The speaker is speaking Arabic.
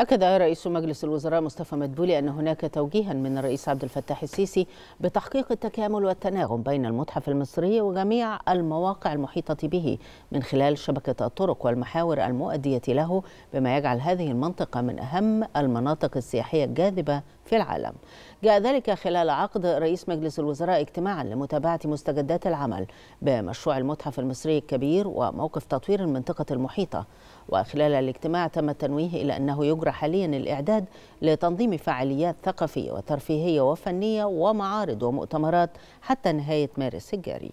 أكد رئيس مجلس الوزراء مصطفى مدبولي أن هناك توجيها من الرئيس عبد الفتاح السيسي بتحقيق التكامل والتناغم بين المتحف المصري وجميع المواقع المحيطة به من خلال شبكة الطرق والمحاور المؤدية له بما يجعل هذه المنطقة من أهم المناطق السياحية الجاذبة في العالم. جاء ذلك خلال عقد رئيس مجلس الوزراء اجتماعا لمتابعة مستجدات العمل بمشروع المتحف المصري الكبير وموقف تطوير المنطقة المحيطة. وخلال الاجتماع تم التنويه إلى أنه يجرى حاليا الإعداد لتنظيم فعاليات ثقافية وترفيهية وفنية ومعارض ومؤتمرات حتى نهاية مارس الجاري.